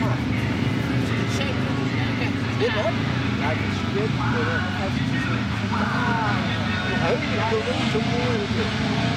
maar. Zeker. Kijk, Dit hoor. Ja, het is dit. Ah, heel veel zo mooi.